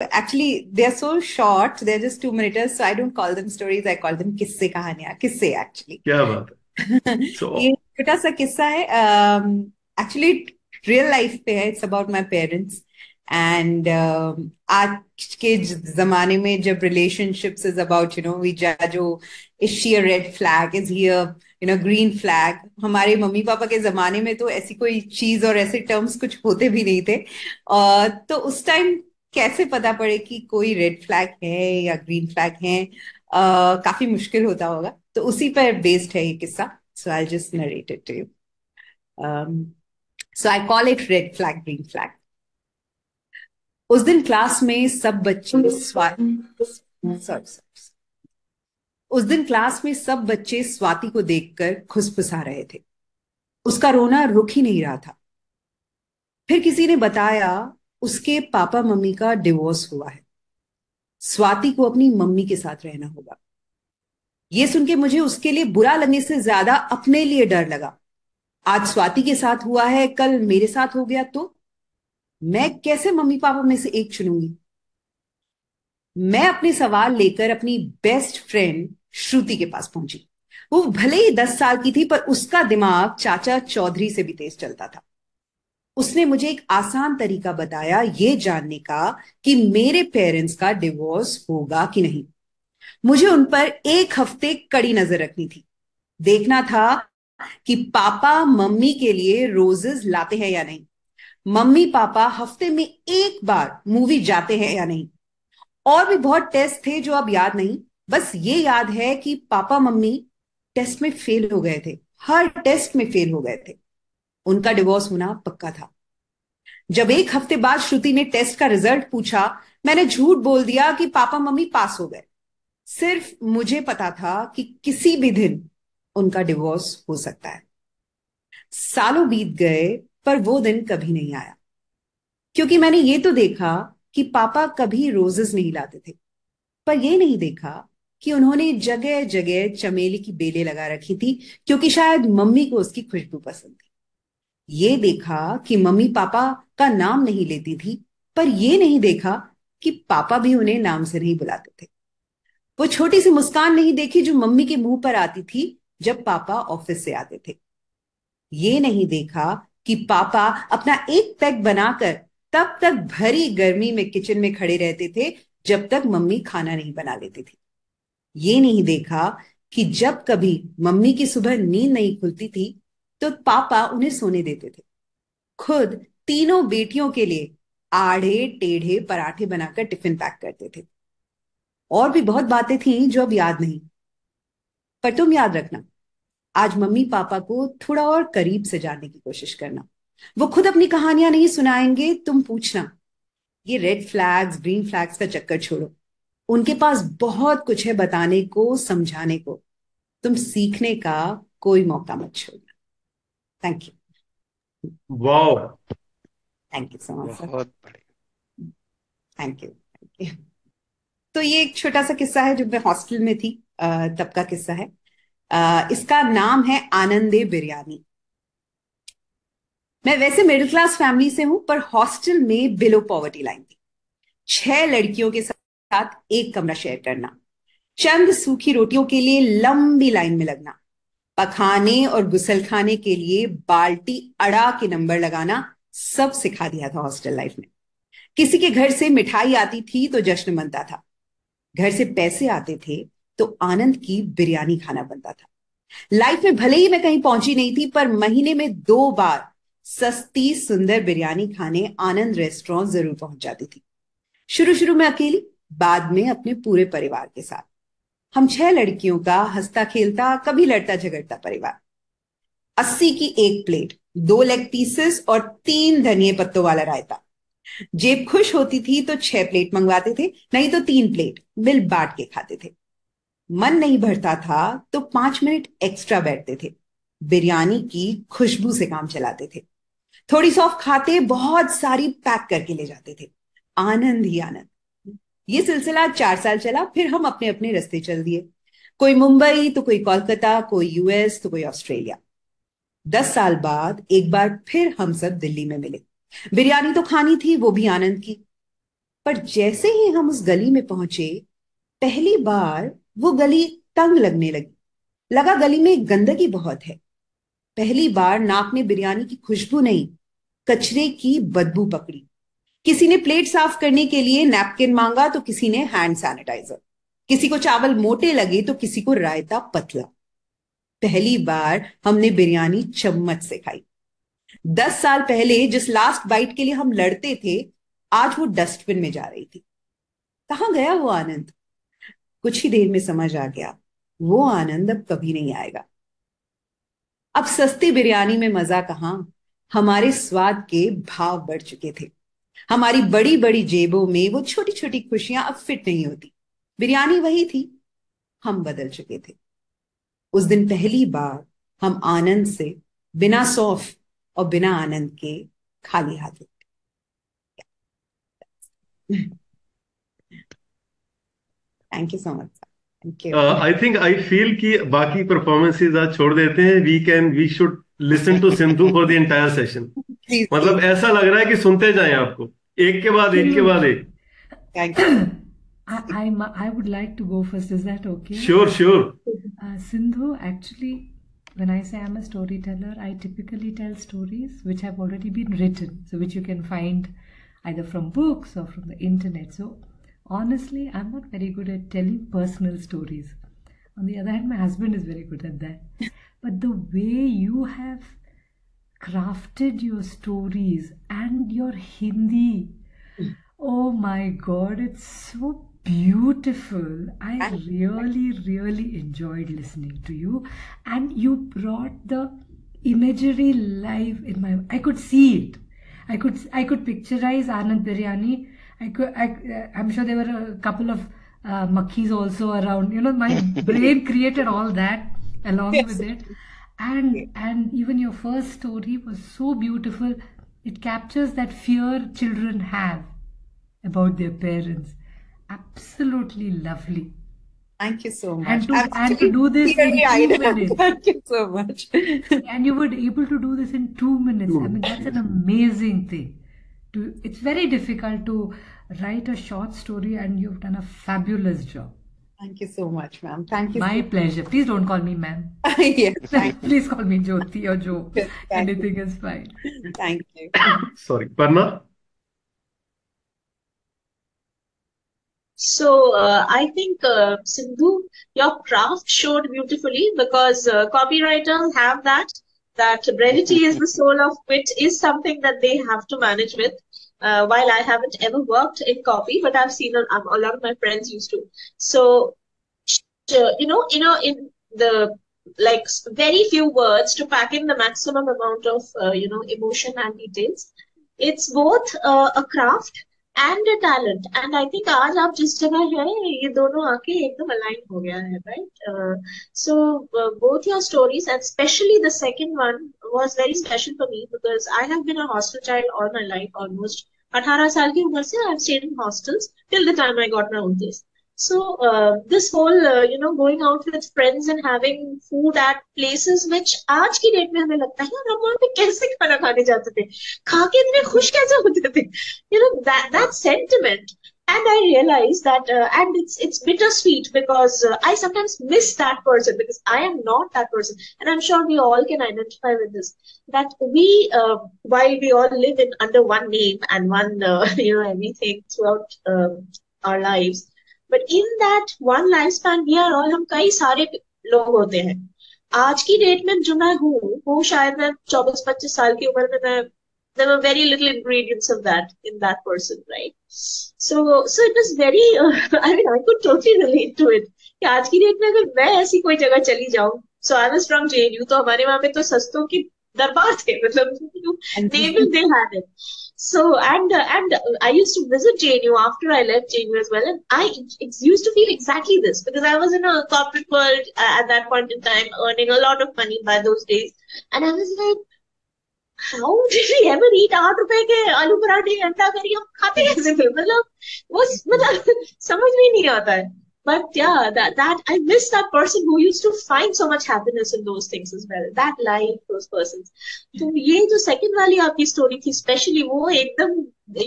actually they're so short they're just two minutes so i don't call them stories i call them किस्से कहानियाँ किस्से actually. क्या बात है? So ये छोटा सा किस्सा है एक्चुअली रियल लाइफ पे है it's about my parents and आज के जमाने में जब relationships is about you know we जज ओ is she a red flag is he a you know green flag हमारे मम्मी पापा के जमाने में तो ऐसी कोई चीज़ और ऐसे टर्म्स कुछ होते भी नहीं थे। uh, तो उस टाइम कैसे पता पड़े कि कोई रेड फ्लैग है या ग्रीन फ्लैग है? uh, काफ़ी मुश्किल होता होगा। तो उसी पर बेस्ड है ये किस्सा। So I just narrate it to you so I call it red flag green flag उस दिन क्लास में सब बच्चे सॉरी उस दिन क्लास में सब बच्चे स्वाति को देखकर खुसफुसा रहे थे। उसका रोना रुक ही नहीं रहा था। फिर किसी ने बताया उसके पापा मम्मी का डिवोर्स हुआ है। स्वाति को अपनी मम्मी के साथ रहना होगा। ये सुन के मुझे उसके लिए बुरा लगने से ज़्यादा अपने लिए डर लगा। आज स्वाति के साथ हुआ है, कल मेरे साथ हो गया तो मैं कैसे मम्मी पापा में से एक चुनूँगी? मैं अपने सवाल लेकर अपनी बेस्ट फ्रेंड श्रुति के पास पहुँची। वो भले ही दस साल की थी, पर उसका दिमाग चाचा चौधरी से भी तेज चलता था। उसने मुझे एक आसान तरीका बताया, ये जानने का कि मेरे पेरेंट्स का डिवोर्स होगा कि नहीं। मुझे उन पर एक हफ़्ते कड़ी नज़र रखनी थी। देखना था कि पापा मम्मी के लिए रोजेस लाते हैं या नहीं। मम्मी पापा हफ़्ते में एक बार मूवी जाते हैं या नहीं। और भी बहुत टेस्ट थे जो अब याद नहीं। बस ये याद है कि पापा मम्मी टेस्ट में फेल हो गए थे। हर टेस्ट में फेल हो गए थे। उनका डिवोर्स होना पक्का था। जब एक हफ़्ते बाद श्रुति ने टेस्ट का रिज़ल्ट पूछा, मैंने झूठ बोल दिया कि पापा मम्मी पास हो गए। सिर्फ़ मुझे पता था कि किसी भी दिन उनका डिवोर्स हो सकता है। सालों बीत गए, पर वो दिन कभी नहीं आया। क्योंकि मैंने ये तो देखा कि पापा कभी रोजेस नहीं लाते थे। पर ये नहीं देखा कि उन्होंने जगह जगह चमेली की बेलें लगा रखी थी, क्योंकि शायद मम्मी को उसकी खुशबू पसंद थी। ये देखा कि मम्मी पापा का नाम नहीं लेती थी, पर ये नहीं देखा कि पापा भी उन्हें नाम से नहीं बुलाते थे। वो छोटी सी मुस्कान नहीं देखी जो मम्मी के मुँह पर आती थी जब पापा ऑफ़िस से आते थे। ये नहीं देखा कि पापा अपना एक पैक बनाकर तब तक भरी गर्मी में किचन में खड़े रहते थे जब तक मम्मी खाना नहीं बना लेती थी। ये नहीं देखा कि जब कभी मम्मी की सुबह नींद नहीं खुलती थी तो पापा उन्हें सोने देते थे। खुद तीनों बेटियों के लिए आढ़े टेढ़े, पराठे बनाकर टिफ़िन पैक करते थे। और भी बहुत बातें थी जो अब याद नहीं। पर तुम याद रखना, आज मम्मी पापा को थोड़ा और करीब से जानने की कोशिश करना। वो खुद अपनी कहानियाँ नहीं सुनाएँगे, तुम पूछना, ये रेड फ्लैग्स ग्रीन फ्लैग्स का चक्कर छोड़ो। उनके पास बहुत कुछ है बताने को, समझाने को। तुम सीखने का कोई मौका मत छोड़ना thank you wow thank you so much बहुत बढ़िया। थैंक यू थैंक यू तो ये एक छोटा सा किस्सा है जब मैं हॉस्टल में थी अ, तब का किस्सा है। इसका नाम है आनंदे बिरयानी। मैं वैसे मिडिल क्लास फैमिली से हूँ पर हॉस्टल में बिलो पॉवर्टी लाइन थी। छह लड़कियों के साथ एक कमरा शेयर करना। चंद सूखी रोटियों के लिए लंबी लाइन में लगना। पखाने और गुसलखाने के लिए बाल्टी अड़ा के नंबर लगाना सब सिखा दिया था हॉस्टल लाइफ में। किसी के घर से मिठाई आती थी तो जश्न मनता था। घर से पैसे आते थे तो आनंद की बिरयानी खाना बनता था। लाइफ में भले ही मैं कहीं पहुँची नहीं थी, पर महीने में दो बार सस्ती, सुंदर बिरयानी खाने आनंद रेस्टोरेंट ज़रूर पहुँच जाती थी। शुरू शुरू में अकेली, बाद में अपने पूरे परिवार के साथ। हम छह लड़कियों का हंसता खेलता, कभी लड़ता झगड़ता परिवार। अस्सी की एक प्लेट दो लेग पीसेस और तीन धनिए पत्तों वाला रायता। जेब खुश होती थी तो छह प्लेट मंगवाते थे, नहीं तो तीन प्लेट मिल बांट के खाते थे। मन नहीं भरता था तो पाँच मिनट एक्स्ट्रा बैठते थे। बिरयानी की खुशबू से काम चलाते थे। थोड़ी सौफ खाते, बहुत सारी पैक करके ले जाते थे। आनंद ही आनंद। ये सिलसिला चार साल चला, फिर हम अपने अपने रस्ते चल दिए। कोई मुंबई तो कोई कोलकाता, कोई यूएस तो कोई ऑस्ट्रेलिया। दस साल बाद एक बार फिर हम सब दिल्ली में मिले। बिरयानी तो खानी थी, वो भी आनंद की। पर जैसे ही हम उस गली में पहुँचे, पहली बार वो गली तंग लगने लगी। लगा गली में गंदगी बहुत है। पहली बार नाक ने बिरयानी की खुशबू नहीं, कचरे की बदबू पकड़ी। किसी ने प्लेट साफ़ करने के लिए नैपकिन मांगा तो किसी ने हैंड सैनिटाइजर। किसी को चावल मोटे लगे तो किसी को रायता पतला। पहली बार हमने बिरयानी चम्मच से खाई। दस साल पहले जिस लास्ट बाइट के लिए हम लड़ते थे, आज वो डस्टबिन में जा रही थी। कहाँ गया वो आनंद? कुछ ही देर में समझ आ गया। वो आनंद अब कभी नहीं आएगा। अब सस्ती बिरयानी में मज़ा कहाँ? हमारे स्वाद के भाव बढ़ चुके थे। हमारी बड़ी बड़ी जेबों में वो छोटी छोटी खुशियाँ अब फिट नहीं होती। बिरयानी वही थी, हम बदल चुके थे। उस दिन पहली बार हम आनंद से बिना सौफ और बिना आनंद के खाली हाथ thank you so much I think I feel कि बाकी परफॉर्मेंसेज आज छोड़ देते हैं। We can we should listen to Sindhu for the entire session मतलब ऐसा लग रहा है कि सुनते जाएँ आपको एक के बाद एक के बाद एक thank you I, I, I would like to go first. Is that okay? Sure, sure. Uh, Sindhu, actually, when I say I'm a storyteller, I typically tell stories which have already been written, so which you can find either from books or from the internet. So, honestly, I'm not very good at telling personal stories. On the other hand, my husband is very good at that. But the way you have crafted your stories and your Hindi, oh my god, it's so beautiful. I really, really enjoyed listening to you. And you brought the imagery live in my I could see it. I could I could picturize Anand Biryani. I could I, I'm sure there were a couple of uh, makkis also around. You know, my brain created all that along yes. with it. And and even your first story was so beautiful. It captures that fear children have about their parents absolutely lovely. Thank you so much. And to, and to do this in two minutes. Thank you so much. and you were able to do this in two minutes. I mean, that's an amazing thing. To, it's very difficult to write a short story, and you've done a fabulous job. Thank you so much, ma'am. Thank you. My so pleasure. Please don't call me ma'am. yes. Please call me Jyoti or Joe. Yes, Anything you. is fine. Thank you. Sorry, Parna. So uh, I think uh, Sindhu, your craft showed beautifully because uh, copywriters have that that brevity is the soul of wit is something that they have to manage with. Uh, while I haven't ever worked in copy, but I've seen a, a lot of my friends used to. So, you know, you know, in the like very few words to pack in the maximum amount of uh, you know emotion and details. It's both uh, a craft and talent and I think आज आप जिस जगह है ये दोनों आके एकदम align हो गया है right so both your stories and specially the second one was very special for me because I have been a hostel child all my life almost 18 साल की उम्र से I have stayed in hostels till the time I got my own place So uh, this whole, uh, you know, going out with friends and having food at places which आज की date में हमें लगता है हम वहाँ पे कैसे खाना खाने जाते थे खा के इतने खुश कैसे होते थे you know that that sentiment and I realized that uh, and it's it's bittersweet because uh, I sometimes miss that person because I am not that person and I'm sure we all can identify with this that we uh, while we all live in under one name and one uh, you know everything throughout uh, our lives but in that one life span we are all हम कई सारे लोग होते हैं आज की date में जो मैं हूँ वो शायद मैं चौबीस पच्चीस साल की उम्र में मैं there were very little ingredients of that in that person, right? So, so it was very. Uh, I mean, I could totally relate to it. कि आज की डेट में अगर मैं ऐसी कोई जगह चली जाऊँ so I was from JNU तो हमारे वहाँ पे तो सस्तों की दरबार थे मतलब they will they had it so and uh, and uh, i used to visit jnu after i left jnu as well and i it used to feel exactly this because i was in a corporate world uh, at that point in time earning a lot of money by those days and i was like how did we ever eat आठ रुपए के आलू पराठे अंडा करी हम खाते कैसे थे मतलब वो मतलब समझ में नहीं आता है but yeah, that that I miss that person who used to find so much happiness in those things as well. That life, those persons. So ये जो second वाली आपकी story थी, especially वो एकदम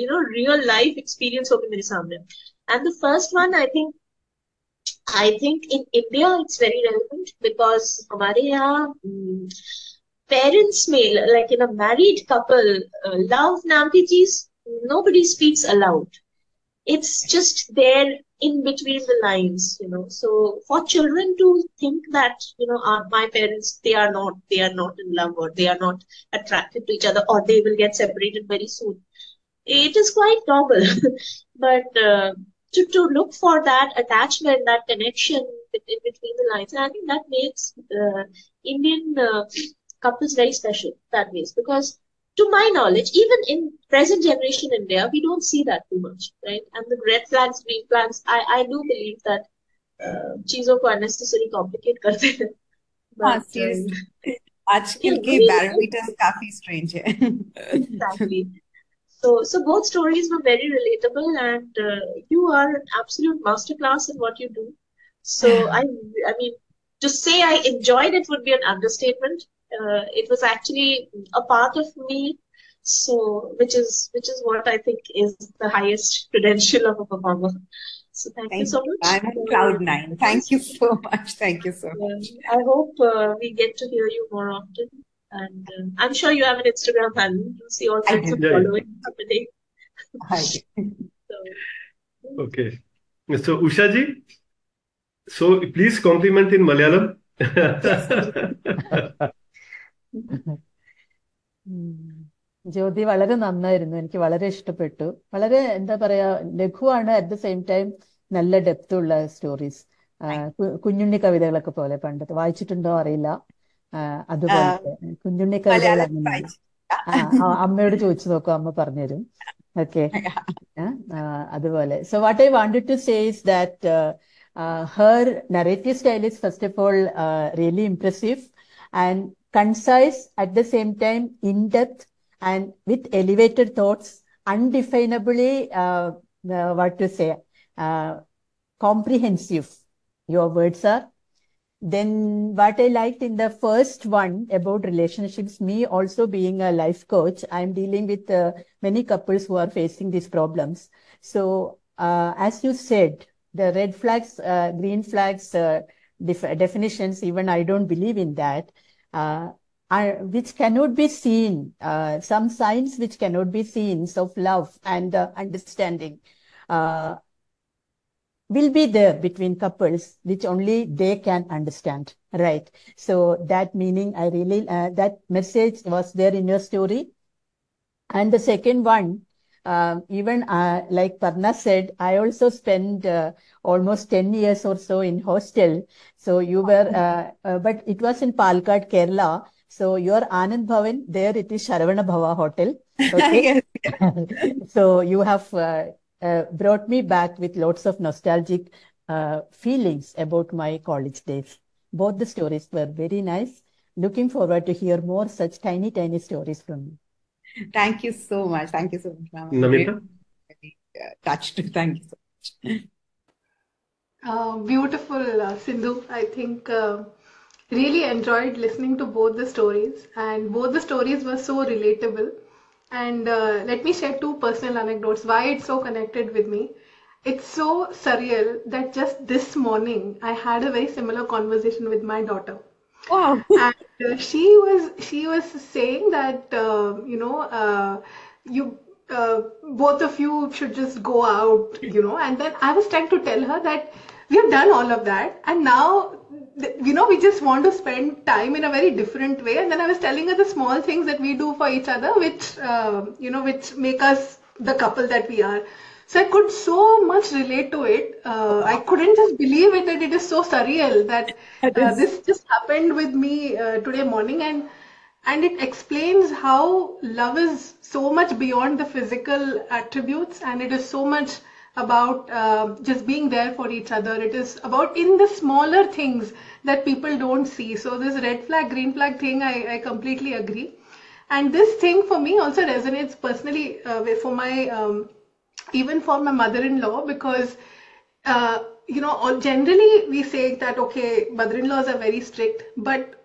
you know real life experience होगी मेरे सामने. And the first one, I think I think in India it's very relevant because हमारे यहाँ parents में like in a married couple uh, love नाम की चीज nobody speaks aloud. It's just there in between the lines, you know. So for children to think that, you know, my parents, they are not, they are not in love or they are not attracted to each other or they will get separated very soon. It is quite normal. but uh, to, to look for that attachment, that connection in between the lines. I think that makes uh, Indian uh, couples very special that ways because to my knowledge, even in present generation India, we don't see that too much, right? And the red flags, green flags, I, I do believe that चीजों को unnecessary complicate करते हैं हाँ seriously आजकल के barometers काफी strange है exactly so, so both stories were very relatable, and uh, you are an absolute masterclass in what you do. So, I, I mean, to say I enjoyed it would be an understatement. Uh, it was actually a part of me, so which is which is what I think is the highest credential of a performer. So thank, thank you so much. I'm a cloud nine. Thank you so much. Thank you so much. I hope uh, we get to hear you more often. And uh, I'm sure you have an Instagram handle. You see all kinds of following happening. so, okay. So, Usha ji, so please compliment in Malayalam. ജ്യോതി വളരെ നന്നായിരുന്നു. എനിക്ക് വളരെ ഇഷ്ടപ്പെട്ടു. വളരെ എന്താ പറയാ ലഘുവാണ്. At the same time നല്ല ഡെപ്ത് ഉള്ള സ്റ്റോറീസ് കുഞ്ഞുണ്ണി കവിതകളൊക്കെ പോലെ പണ്ടത്തെ വായിച്ചിട്ടുണ്ടോ അറിയില്ല. അതുപോലെ. കുഞ്ഞുണ്ണി കവിതകൾ അമ്മയോട് ചോദിച്ചു നോക്കൂ. അമ്മ പറഞ്ഞു തരും ഓക്കെ അതുപോലെ. So what I wanted to say is that her narrative style is first of all really impressive and concise at the same time in depth and with elevated thoughts undefinably uh, uh, what to say uh, comprehensive your words are. Then what i liked in the first one about relationships me also being a life coach i'm dealing with many couples who are facing these problems. So as you said the red flags green flags def- definitions even i don't believe in that. uh, are, which cannot be seen, uh, some signs which cannot be seen of love and uh, understanding will be there between couples, which only they can understand, right? So that meaning, I really, that message was there in your story. And the second one, uh, even uh, like Parna said, I also spent uh, almost 10 years or so in hostel. So you were, but it was in Palkad, Kerala. So your Anand Bhavan, there it is Sharavana Bhava Hotel. Okay? so you have brought me back with lots of nostalgic feelings about my college days. Both the stories were very nice. Looking forward to hear more such tiny, tiny stories from you. Thank you so much. Thank you so much, ma'am. Namita? Very uh, touched. Thank you so much. Uh, beautiful, uh, Sindhu. I think uh, really enjoyed listening to both the stories, and both the stories were so relatable. And uh, let me share two personal anecdotes why it's so connected with me. It's so surreal that just this morning I had a very similar conversation with my daughter. Wow. and uh, she was she was saying that uh, you know uh, you uh, both of you should just go out you know. And then i was trying to tell her that we have done all of that. And now you know we just want to spend time in a very different way. And then i was telling her the small things that we do for each other which uh, you know which make us the couple that we are so I could so much relate to it. Uh, I couldn't just believe it that it is so surreal that uh, this just happened with me uh, today morning, and and it explains how love is so much beyond the physical attributes, and it is so much about just being there for each other. It is about in the smaller things that people don't see. So this red flag, green flag thing, I, I completely agree. And this thing for me also resonates personally for my um, even for my mother-in-law because uh, you know, generally we say that okay, mother-in-laws are very strict, but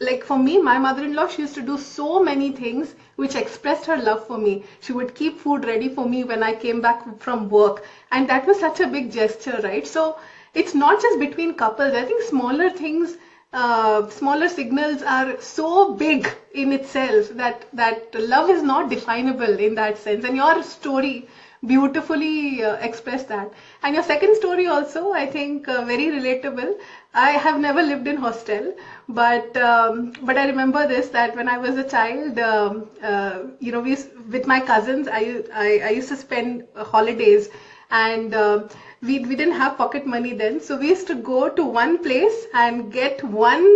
like for me, my mother-in-law, she used to do so many things which expressed her love for me. She would keep food ready for me when I came back from work, and that was such a big gesture, right? So it's not just between couples. I think smaller things, uh, smaller signals are so big in itself that that love is not definable in that sense. And your story beautifully uh, expressed that. And your second story also, I think, uh, very relatable. I have never lived in hostel, but um, but I remember this that when I was a child, um, uh, you know, we with my cousins, I, I, I used to spend holidays, and uh, we we didn't have pocket money then, so we used to go to one place and get one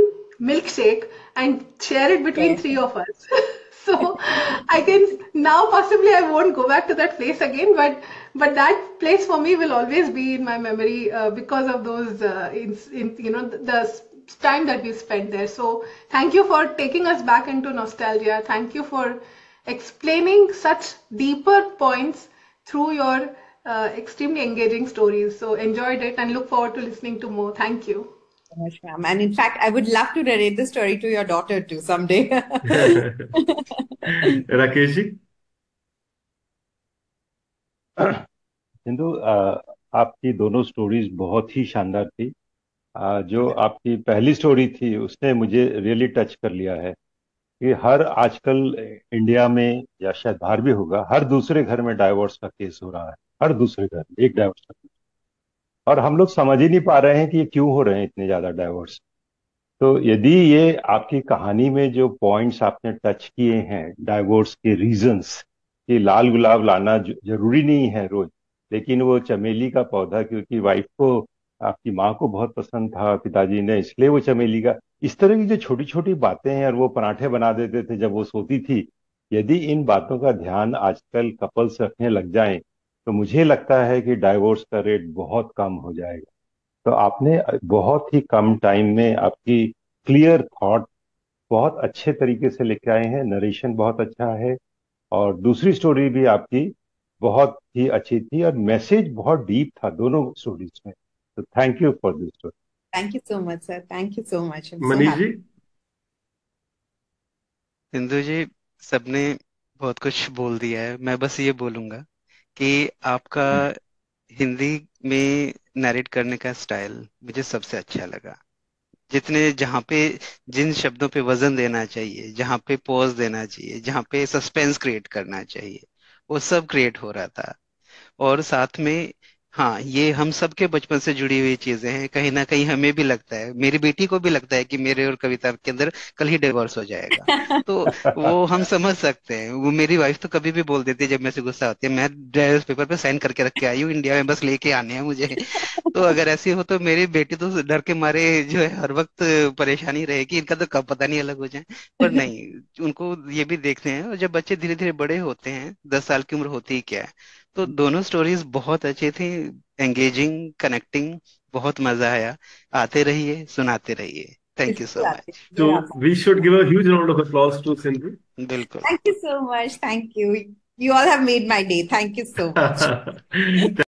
milkshake and share it between okay. three of us. so I can now possibly I won't go back to that place again, but but that place for me will always be in my memory uh, because of those uh, in, in, you know the, the time that we spent there. So thank you for taking us back into nostalgia. Thank you for explaining such deeper points through your uh, extremely engaging stories. So enjoyed it and look forward to listening to more. Thank you much, ma'am. And in fact, I would love to narrate the story to your daughter too someday. Rakesh ji Sindhu आपकी दोनों stories बहुत ही शानदार थी जो आपकी पहली story थी उसने मुझे रियली टच कर लिया है कि हर आजकल इंडिया में या शायद बाहर भी होगा हर दूसरे घर में डाइवोर्स का केस हो रहा है हर दूसरे घर एक डाइवोर्स का और हम लोग समझ ही नहीं पा रहे हैं कि ये क्यों हो रहे हैं इतने ज़्यादा डाइवोर्स तो यदि ये आपकी कहानी में जो पॉइंट्स आपने टच किए हैं डाइवोर्स के रीजंस कि लाल गुलाब लाना ज़रूरी नहीं है रोज, लेकिन वो चमेली का पौधा, क्योंकि वाइफ को, आपकी माँ को बहुत पसंद था, पिताजी ने, इसलिए वो चमेली का, इस तरह की जो छोटी छोटी बातें हैं और वो पराठे बना देते थे जब वो सोती थी, यदि इन बातों का ध्यान आजकल कपल्स रखने लग जाएँ तो मुझे लगता है कि डाइवोर्स का रेट बहुत कम हो जाएगा। तो आपने बहुत ही कम टाइम में आपकी क्लियर थॉट बहुत अच्छे तरीके से लेके आए हैं नरेशन बहुत अच्छा है और दूसरी स्टोरी भी आपकी बहुत ही अच्छी थी और मैसेज बहुत डीप था दोनों स्टोरीज में। तो thank you for this story thank you so much sir thank you so much Manish ji? Sindhu ji सबने बहुत कुछ बोल दिया है। मैं बस ये बोलूँगा कि आपका हिंदी में नरेट करने का स्टाइल मुझे सबसे अच्छा लगा। जितने जहाँ पे, जिन शब्दों पे वज़न देना चाहिए, जहाँ पे पॉज देना चाहिए, जहाँ पे सस्पेंस क्रिएट करना चाहिए, वो सब क्रिएट हो रहा था। और साथ में हाँ ये हम सबके बचपन से जुड़ी हुई चीज़ें हैं। कहीं ना कहीं हमें भी लगता है मेरी बेटी को भी लगता है कि मेरे और कविता के अंदर कल ही डिवोर्स हो जाएगा। तो वो हम समझ सकते हैं। वो मेरी वाइफ तो कभी भी बोल देती है जब मैं से गुस्सा होती है मैं डाइवोर्स पेपर पे साइन करके रख के आई हूँ इंडिया में बस लेके आने हैं मुझे। तो अगर ऐसी हो तो मेरी बेटी तो डर के मारे जो है हर वक्त परेशानी रहेगी इनका तो कब पता नहीं अलग हो जाए। पर नहीं उनको ये भी देखते हैं और जब बच्चे धीरे धीरे बड़े होते हैं दस साल की उम्र होती ही क्या है? तो दोनों स्टोरीज बहुत अच्छी थी एंगेजिंग कनेक्टिंग बहुत मज़ा आया। आते रहिए सुनाते रहिए। थैंक यू सो मच तो we should give a huge round of applause to Sindhu बिल्कुल। Thank you so much thank you you all have made my day thank you so much